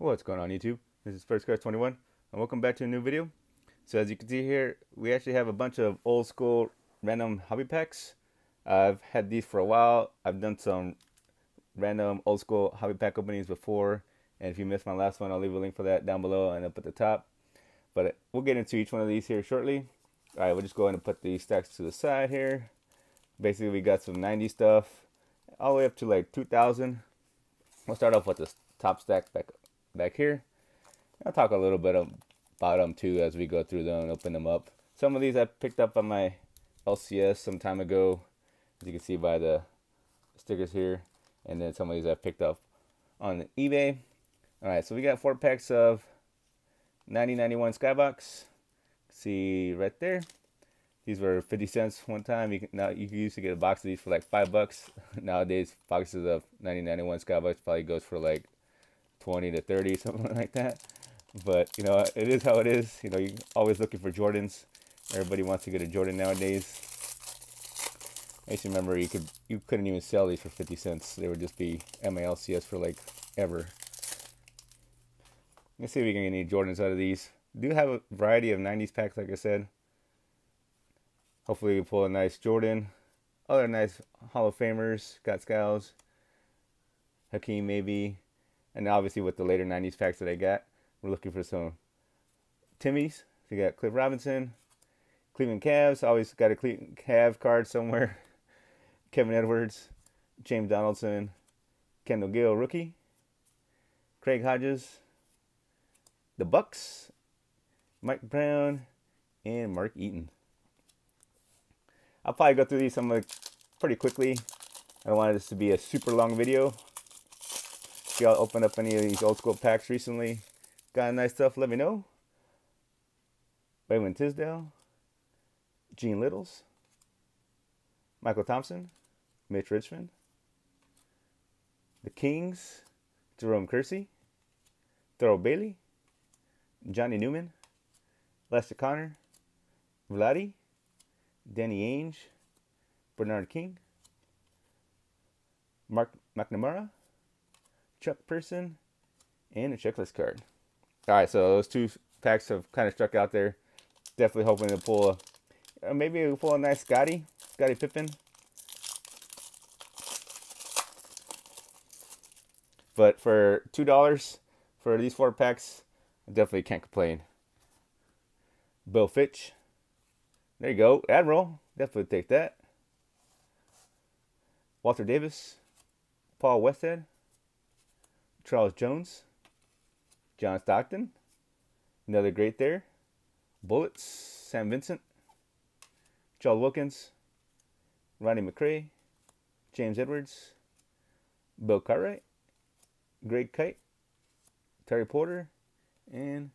What's going on YouTube? This is Spurs Cards 21 and welcome back to a new video. So as you can see here, we actually have a bunch of old school random hobby packs. I've had these for a while. I've done some random old school hobby pack openings before. And if you missed my last one, I'll leave a link for that down below and up at the top. But we'll get into each one of these here shortly. All right, we'll just go ahead and put these stacks to the side here. Basically, we got some 90 stuff all the way up to like 2000. We'll start off with the top stack back back here. I'll talk a little bit about them too as we go through them and open them up. Some of these I picked up on my LCS some time ago, as you can see by the stickers here. And then some of these I picked up on eBay. All right, so we got four packs of 9091 Skybox. See right there. These were 50 cents one time. You can, now you used to get a box of these for like five bucks. Nowadays, boxes of 9091 Skybox probably goes for like 20 to 30, something like that. But you know, it is how it is. You know, you're always looking for Jordans. Everybody wants to get a Jordan nowadays. I used to remember you could you couldn't even sell these for 50 cents. They would just be MALCS for like ever. Let's see if we can get any Jordans out of these. Do have a variety of 90s packs, like I said. Hopefully, we pull a nice Jordan. Other nice Hall of Famers. Got Skiles. Hakeem, maybe. And obviously, with the later 90s packs that I got, we're looking for some Timmys. You got Cliff Robinson, Cleveland Cavs. Always got a Cleveland Cav card somewhere. Kevin Edwards, James Donaldson, Kendall Gill, rookie. Craig Hodges, the Bucks, Mike Brown, and Mark Eaton. I'll probably go through these some like pretty quickly. I don't want this to be a super long video. If y'all opened up any of these old school packs recently, got nice stuff, let me know. Wayman Tisdale, Gene Littles, Michael Thompson, Mitch Richmond, the Kings, Jerome Kersey, Thurl Bailey, Johnny Newman, Lester Connor, Vladi, Danny Ainge, Bernard King, Mark McNamara, Chuck Person, and a checklist card. All right, so those two packs have kind of struck out there. Definitely hoping to pull a, uh, maybe we'll pull a nice Scotty, Scottie Pippen. But for two dollars for these four packs, I definitely can't complain. Bill Fitch. There you go. Admiral. Definitely take that. Walter Davis. Paul Westhead. Charles Jones. John Stockton. Another great there. Bullets. Sam Vincent. Charles Wilkins. Ronnie McRae. James Edwards. Bill Cartwright. Greg Kite. Terry Porter. And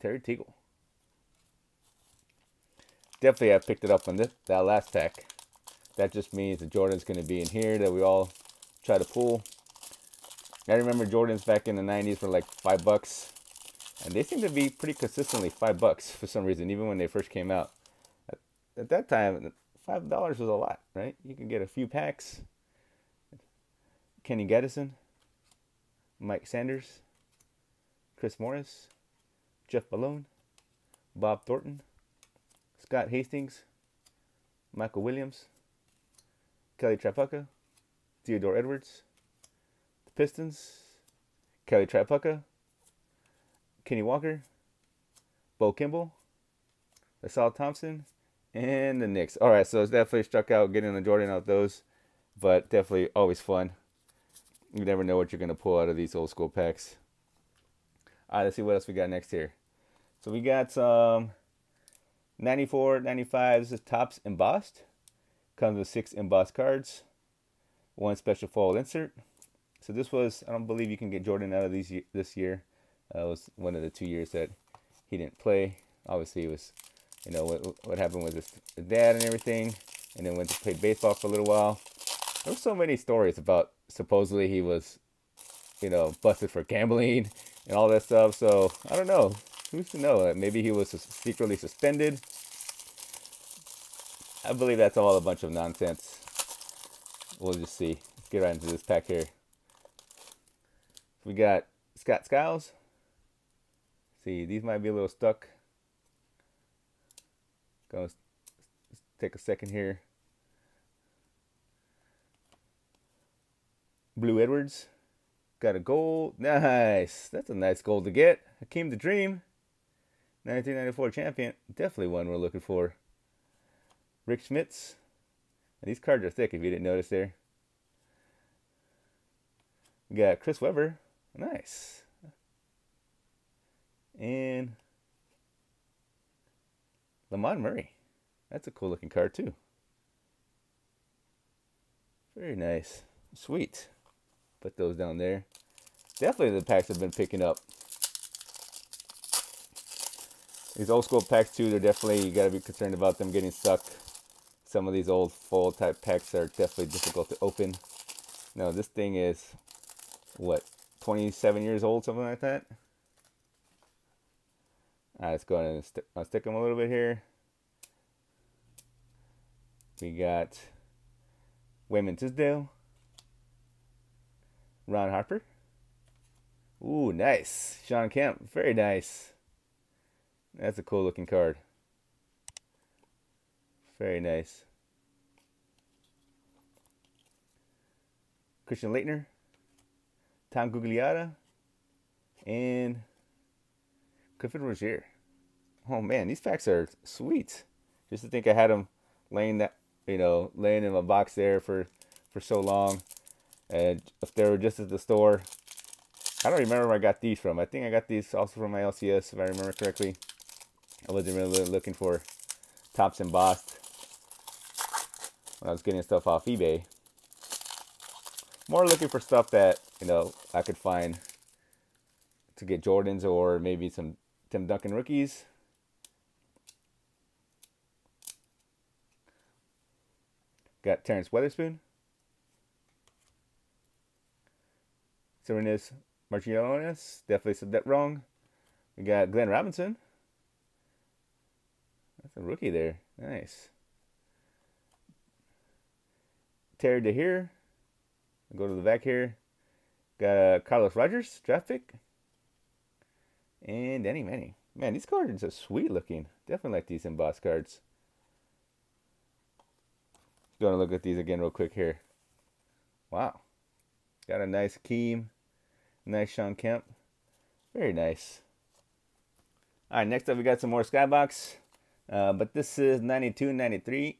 Terry Teagle definitely I picked it up on this that last pack. That just means the Jordan's going to be in here that we all try to pull. I remember Jordans back in the 90s were like five bucks. And they seem to be pretty consistently five bucks for some reason, even when they first came out. At, at that time, five dollars was a lot, right? You could get a few packs. Kenny Gattison, Mike Sanders, Chris Morris, Jeff Malone, Bob Thornton, Scott Hastings, Michael Williams, Kelly Tripucka, Theodore Edwards, Pistons, Kelly Tripucka, Kenny Walker, Bo Kimble, Asal Thompson, and the Knicks. All right, so it's definitely struck out getting the Jordan out those, but definitely always fun. You never know what you're going to pull out of these old school packs. All right, let's see what else we got next here. So we got some. Um, 94, 95, this is Topps embossed. Comes with six embossed cards, one special foil insert. So this was, I don't believe you can get Jordan out of these this year. Uh, it was one of the two years that he didn't play. Obviously, it was, you know, what, what happened with his, dad and everything, and then went to play baseball for a little while. There were so many stories about supposedly he was, you know, busted for gambling and all that stuff. So I don't know. Who's to know? Maybe he was secretly suspended. I believe that's all a bunch of nonsense. We'll just see. Let's get right into this pack here. We got Scott Skiles. See, these might be a little stuck. Gonna take a second here. Blue Edwards. Got a gold. Nice. That's a nice gold to get. Hakeem the Dream. 1994 champion. Definitely one we're looking for. Rik Smits. And these cards are thick if you didn't notice there. We got Chris Webber. Nice. And Lamond Murray. That's a cool looking card too. Very nice. Sweet. Put those down there. Definitely the packs have been picking up. These old school packs too, they're definitely, you gotta be concerned about them getting stuck. Some of these old full type packs are definitely difficult to open. Now this thing is, what, 27 years old, something like that? Let's go ahead and st I'll uh, stick them a little bit here. We got Wayman Tisdale. Ron Harper. Ooh, nice. Shawn Kemp. Very nice. That's a cool looking card. Very nice. Christian Laettner. Tom Gugliotta. And Clifford Rozier. Oh man, these packs are sweet. Just to think I had them laying that, you know, laying in my box there for for so long. And if they were just at the store, I don't remember where I got these from. I think I got these also from my LCS, if I remember correctly. I wasn't really looking for Topps embossed when I was getting stuff off eBay. More looking for stuff that, you know, I could find to get Jordans or maybe some Tim Duncan rookies. Got Terrence Weatherspoon. Serenus Marchiones. Definitely said that wrong. We got Glenn Robinson. That's a rookie there. Nice. Terry Dehere. Go to the back here. Got uh, Carlos Rogers, draft pick. And Danny Manning. Man, these cards are sweet looking. Definitely like these embossed cards. Going to look at these again real quick here. Wow. Got a nice Keem. Nice Shawn Kemp. Very nice. All right, next up we got some more Skybox. Uh, but this is 92 93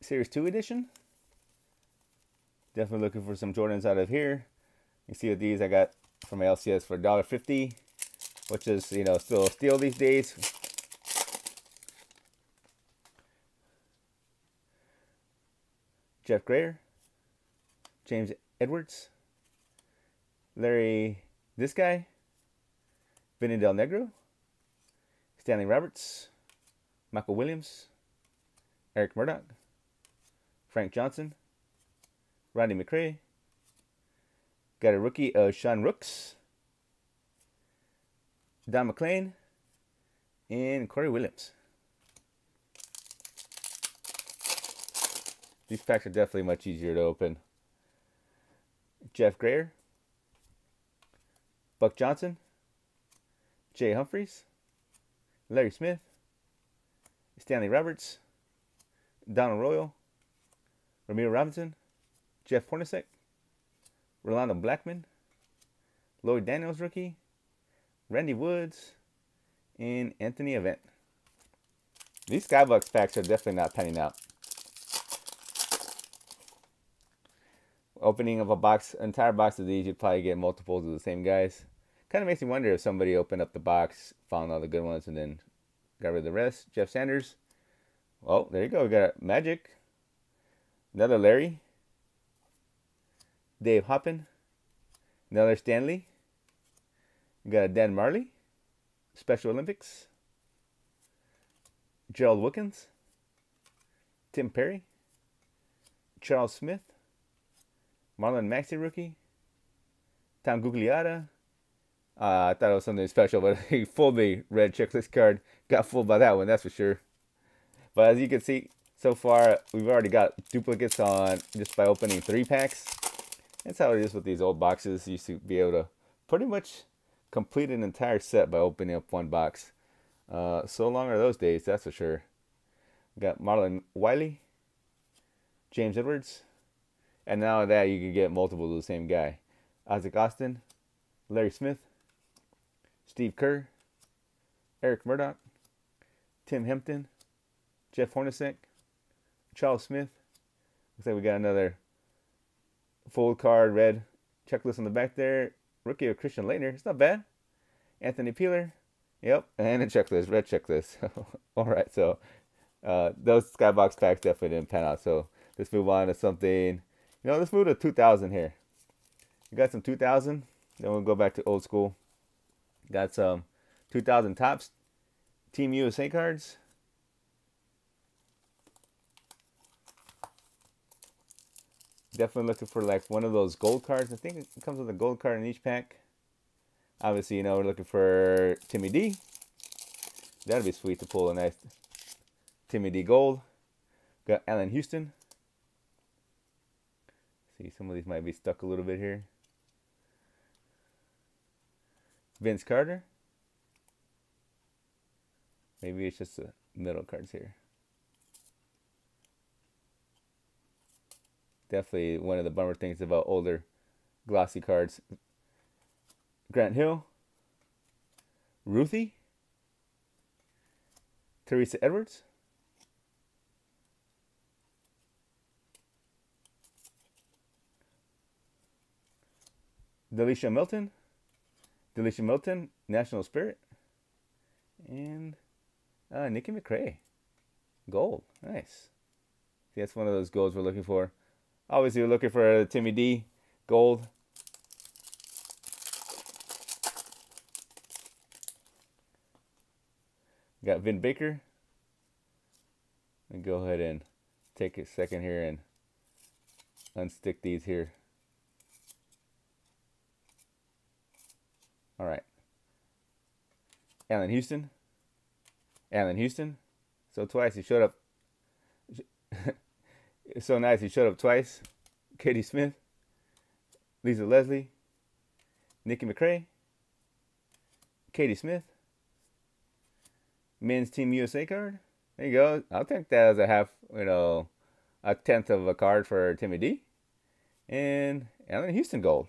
Series 2 edition. Definitely looking for some Jordans out of here. You see what these I got from LCS for $1.50, which is, you know, still a steal these days. Jeff Grayer, James Edwards, Larry, this guy, Vinny Del Negro, Stanley Roberts, Michael Williams, Eric Murdock, Frank Johnson, Rodney McCray. Got a rookie of Sean Rooks, Don MacLean, and Corey Williams. These packs are definitely much easier to open. Jeff Grayer, Buck Johnson, Jay Humphries. Larry Smith, Stanley Roberts, Donald Royal, Rumeal Robinson, Jeff Hornacek, Rolando Blackman, Lloyd Daniels rookie, Randy Woods, and Anthony Avent. These Skybox packs are definitely not panning out. Opening of a box, entire box of these, you'd probably get multiples of the same guys. Kind of makes me wonder if somebody opened up the box, found all the good ones, and then got rid of the rest. Jeff Sanders. Well, there you go. We got Magic. Another Larry. Dave Hoppen. Another Stanley. We got a Dan Majerle, Special Olympics. Gerald Wilkins. Tim Perry. Charles Smith. Marlon Maxey rookie. Tom Gugliotta. Uh, I thought it was something special, but he fooled me. Red checklist card got fooled by that one, that's for sure. But as you can see, so far we've already got duplicates on just by opening three packs. That's how it is with these old boxes. You used to be able to pretty much complete an entire set by opening up one box. Uh, so long are those days, that's for sure. Got Morlon Wiley, James Edwards, and now that you can get multiple of the same guy. Isaac Austin, Larry Smith, Steve Kerr, Eric Murdock, Tim Kempton, Jeff Hornacek, Charles Smith. Looks like we got another full card red checklist on the back there. Rookie of Christian Laettner. It's not bad. Anthony Peeler. Yep. And a checklist, red checklist. All right. So uh, those skybox packs definitely didn't pan out. So let's move on to something. You know, let's move to 2000 here. We got some 2000. Then we'll go back to old school. Got some 2000 Topps. Team USA cards. Definitely looking for like one of those gold cards. I think it comes with a gold card in each pack. Obviously, you know, we're looking for Timmy D. That'd be sweet to pull a nice Timmy D gold. Got Allan Houston. See, some of these might be stuck a little bit here. Vince Carter. Maybe it's just the middle cards here. Definitely one of the bummer things about older glossy cards. Grant Hill, Ruthie, Teresa Edwards, Delisha Milton, Delisha Milton, National Spirit, and uh, Nikki McCray, gold. Nice. See, that's one of those goals we're looking for. Obviously, we're looking for a Timmy D gold. Got Vin Baker. And go ahead and take a second here and unstick these here. All right. Allan Houston. Allan Houston. So twice he showed up it's so nice. He showed up twice. Katie Smith, Lisa Leslie, Nikki McCray, Katie Smith, men's team USA card. There you go. I'll take that as a half, you know, a tenth of a card for Timmy D. And Allan Houston gold.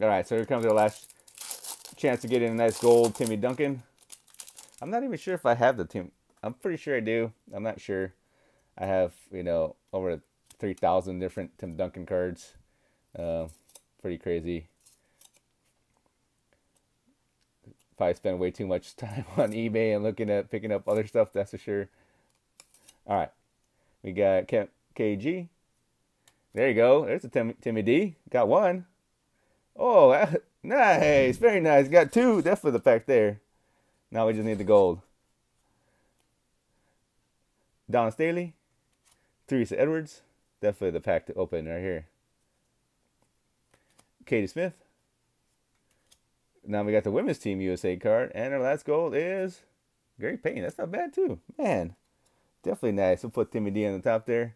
All right, so here comes the last chance to get in a nice gold Timmy Duncan. I'm not even sure if I have the team. I'm pretty sure I do. I'm not sure. I have you know over three thousand different Tim Duncan cards. Uh, pretty crazy. Probably spend way too much time on eBay and looking at picking up other stuff. That's for sure. All right, we got KG. There you go. There's a Tim, Timmy D. Got one. Oh, nice. Very nice. Got two. Definitely the pack there. Now we just need the gold. Dawn Staley. Teresa Edwards, definitely the pack to open right here. Katie Smith. Now we got the women's team USA card, and our last gold is Gary Payton. That's not bad too, man. Definitely nice. We'll put Timmy D on the top there.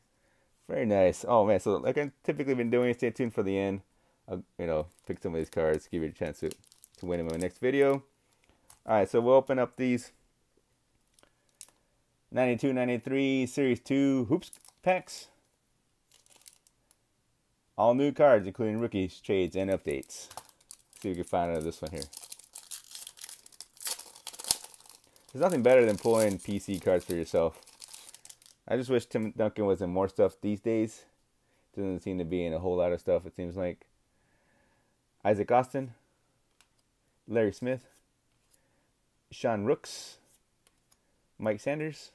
Very nice. Oh man, so like I've typically been doing, stay tuned for the end. I'll you know pick some of these cards, give you a chance to to win them in my next video. All right, so we'll open up these 92, 93 Series 2 hoops packs. All new cards, including rookies, trades, and updates. See if we can find out of this one here. There's nothing better than pulling PC cards for yourself. I just wish Tim Duncan was in more stuff these days. Doesn't seem to be in a whole lot of stuff, it seems like. Isaac Austin, Larry Smith, Sean Rooks, Mike Sanders,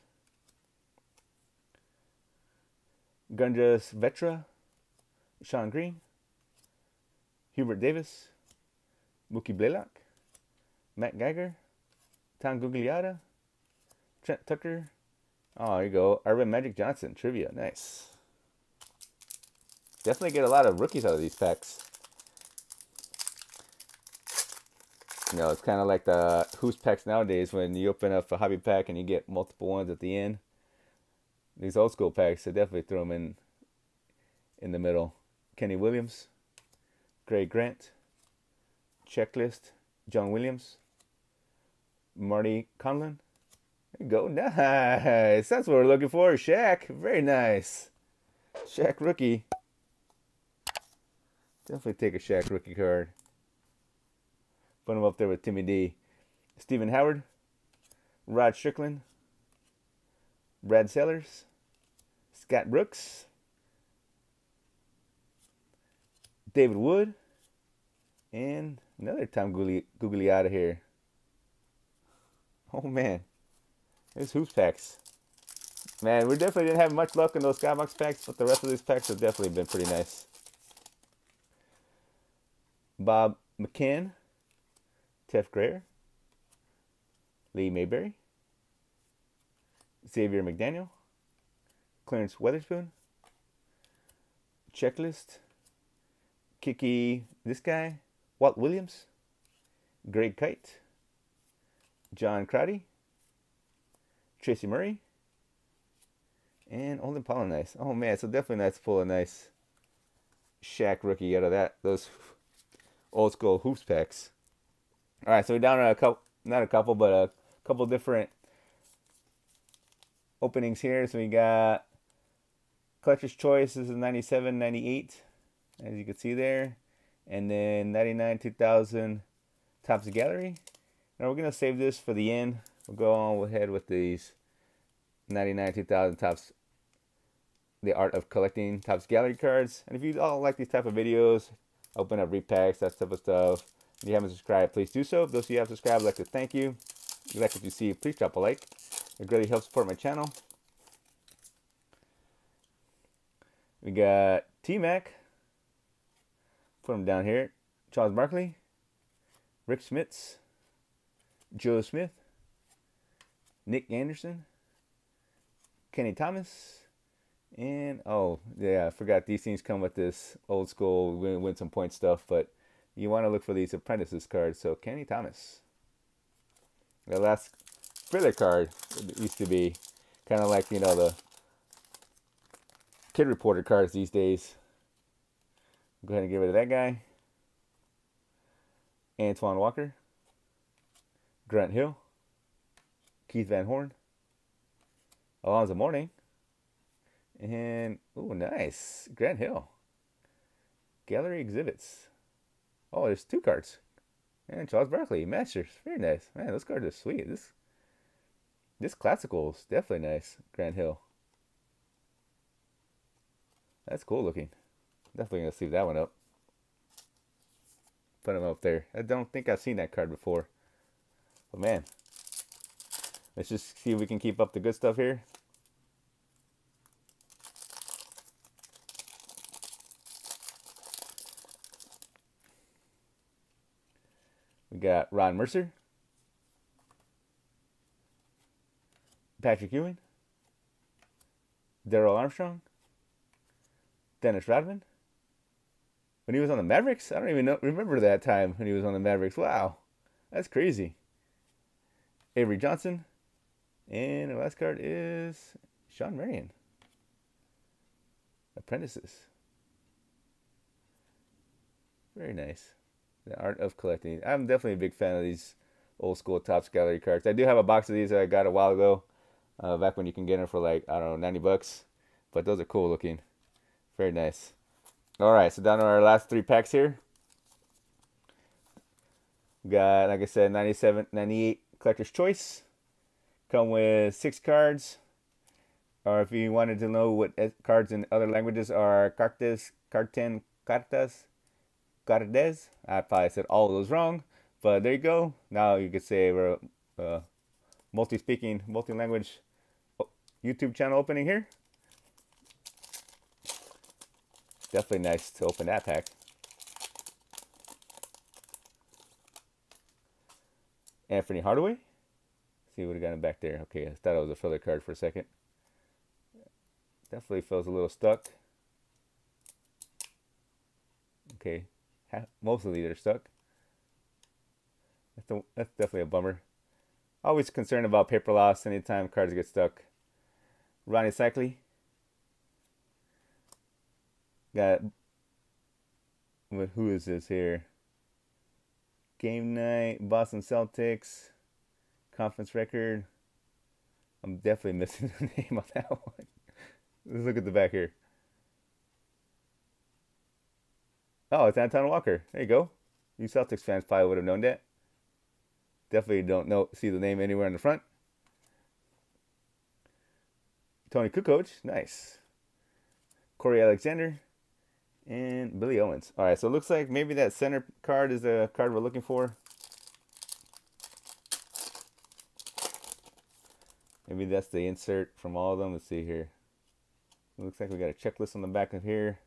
Gundars Vetra, Sean Green, Hubert Davis, Mookie Blaylock, Matt Geiger, Tom Gugliotta, Trent Tucker. Oh, there you go. Earvin Magic Johnson, trivia. Nice. Definitely get a lot of rookies out of these packs. You know, it's kind of like the Who's packs nowadays when you open up a hobby pack and you get multiple ones at the end these old school packs, I definitely throw them in in the middle. Kenny Williams, Gray Grant, Checklist, John Williams, Marty Conlon. Go. Nice. That's what we're looking for. Shaq. Very nice. Shaq rookie. Definitely take a Shaq rookie card. Put him up there with Timmy D. Stephen Howard. Rod Strickland. Brad Sellers. Scott Brooks. David Wood. And another Tom Googly, Googly out of here. Oh man. There's hoops packs. Man, we definitely didn't have much luck in those Skybox packs, but the rest of these packs have definitely been pretty nice. Bob McCann, Tef Greer, Lee Mayberry, Xavier McDaniel, Clarence Weatherspoon, Checklist, Kiki, this guy, Walt Williams, Greg Kite, John Crotty, Tracy Murray, and Olden Polynice. Oh man, so definitely nice to pull a nice Shaq rookie out of that those old school hoops packs. All right, so we're down to a couple, not a couple, but a couple different openings here. So we got Collector's Choice is 97, 98, as you can see there. And then 99, 2000 Topps Gallery. Now we're going to save this for the end. We'll go on ahead with these 99, 2000 Topps the art of collecting Topps gallery cards. And if you all like these type of videos, open up repacks, that type of stuff. If you haven't subscribed, please do so. Those of you have subscribed, I'd like to thank you. If you like what you see, please drop a like. It really helps support my channel. We got T-Mac. Put him down here. Charles Barkley. Rik Smits. Joe Smith. Nick Anderson. Kenny Thomas. And oh yeah, I forgot these things come with this old school win, win some point stuff, but you want to look for these apprentices cards. So Kenny Thomas. The last filler card used to be kind of like you know the kid reporter cards these days. Go ahead and get rid of that guy. Antoine Walker. Grant Hill. Keith Van Horn. Alonzo Mourning. And, oh, nice. Grant Hill. Gallery exhibits. Oh, there's two cards. And Charles Barkley, Masters. Very nice. Man, those cards are sweet. This this classical is definitely nice. Grant Hill. That's cool looking. Definitely gonna leave that one up. Put him up there. I don't think I've seen that card before. But man, let's just see if we can keep up the good stuff here. We got Ron Mercer, Patrick Ewing, Darrell Armstrong, Dennis Rodman. When he was on the Mavericks, I don't even know, remember that time when he was on the Mavericks. Wow, that's crazy. Avery Johnson, and the last card is Shawn Marion. Apprentices. Very nice. The art of collecting. I'm definitely a big fan of these old school Topps Gallery cards. I do have a box of these that I got a while ago, uh, back when you can get them for like I don't know 90 bucks. But those are cool looking. Very nice. All right, so down to our last three packs here. got like I said 97, 98 collector's choice. Come with six cards. Or if you wanted to know what cards in other languages are, cartas, carten, cartas, Cardes. I probably said all of those wrong, but there you go. Now you could say we're uh, multi-speaking, multi-language YouTube channel opening here. Definitely nice to open that pack. Anthony Hardaway. see what we got in back there. Okay, I thought it was a filler card for a second. Definitely feels a little stuck. Okay, most of these are stuck. That's, a, that's definitely a bummer. Always concerned about paper loss anytime cards get stuck. Rony Seikaly. Got But who is this here? Game night, Boston Celtics, conference record. I'm definitely missing the name on that one. Let's look at the back here. Oh, it's Anton Walker. There you go. You Celtics fans probably would have known that. Definitely don't know see the name anywhere in the front. Toni Kukoc, nice. Cory Alexander, and Billy Owens. All right, so it looks like maybe that center card is the card we're looking for. Maybe that's the insert from all of them. Let's see here. It looks like we got a checklist on the back of here.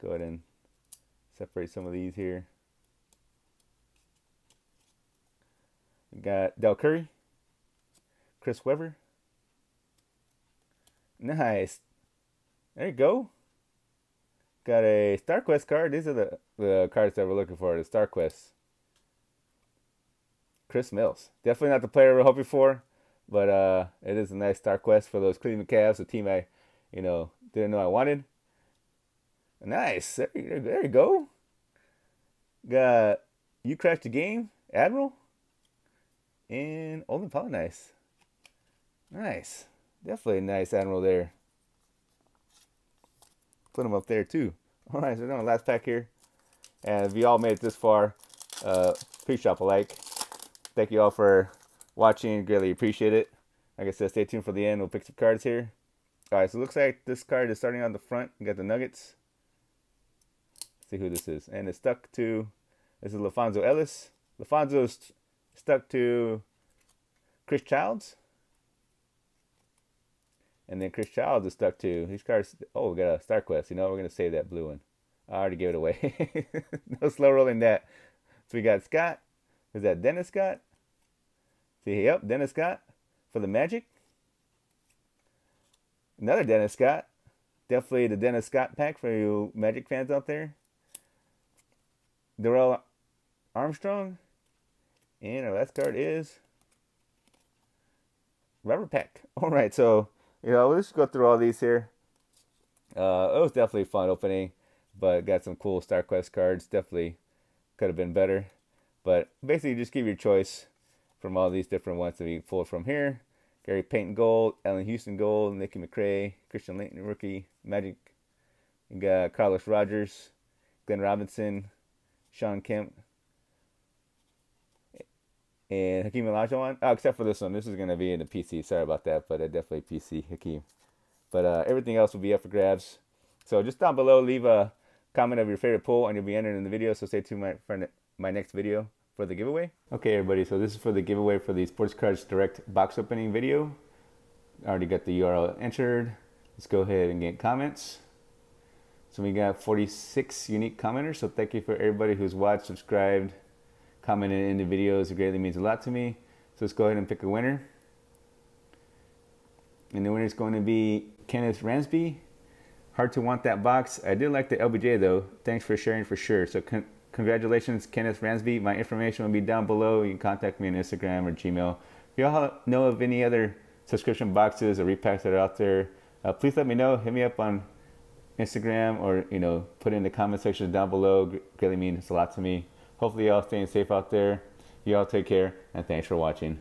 Go ahead and separate some of these here. We got Del Curry, Chris Webber. Nice. There you go. Got a StarQuest card. These are the, the cards that we're looking for, the StarQuest. Chris Mills. Definitely not the player we're hoping for, but uh, it is a nice StarQuest for those Cleveland Cavs, a team I, you know, didn't know I wanted. Nice. There, there you go. Got You Crashed the Game, Admiral, and Olden Polynice. Nice. Nice. Definitely a nice Admiral there. Put them up there too. All right, so the last pack here. And if you all made it this far, uh, please drop a like. Thank you all for watching. Greatly appreciate it. Like I said, stay tuned for the end. We'll pick some cards here. All right, so it looks like this card is starting on the front. We got the Nuggets. Let's see who this is. And it's stuck to, this is LaPhonso Ellis. LaPhonso's stuck to Chris Childs. And then Chris Childs is stuck to. These cards, oh, we got a Star Quest. You know, we're going to save that blue one. I already gave it away. no slow rolling that. So we got Scott. Is that Dennis Scott? See, yep, Dennis Scott for the Magic. Another Dennis Scott. Definitely the Dennis Scott pack for you Magic fans out there. Darrell Armstrong. And our last card is Robert Peck. All right, so you know, let's go through all these here. Uh, it was definitely a fun opening, but got some cool StarQuest cards. Definitely could have been better, but basically just give your choice from all these different ones that we pulled from here. Gary Payton Gold, Allan Houston Gold, Nikki McCray, Christian Laettner Rookie, Magic. You got Carlos Rogers, Glenn Robinson, Shawn Kemp, and Hakeem Olajuwon. Oh, except for this one. This is going to be in the PC. Sorry about that, but uh, definitely PC Hakeem. But uh, everything else will be up for grabs. So just down below, leave a comment of your favorite pull, and you'll be entered in the video. So stay tuned my, for my next video for the giveaway. Okay, everybody. So this is for the giveaway for the Sports Cards Direct box opening video. I already got the URL entered. Let's go ahead and get comments. So we got 46 unique commenters. So thank you for everybody who's watched, subscribed, commenting in the videos. Greatly means a lot to me. So let's go ahead and pick a winner. And the winner is going to be Kenneth Ransby. Hard to want that box. I did like the LBJ though. Thanks for sharing for sure. So con congratulations, Kenneth Ransby. My information will be down below. You can contact me on Instagram or Gmail. If y'all know of any other subscription boxes or repacks that are out there, uh, please let me know. Hit me up on Instagram or you know put in the comment section down below. Greatly means a lot to me. Hopefully, y'all staying safe out there. Y'all take care, and thanks for watching.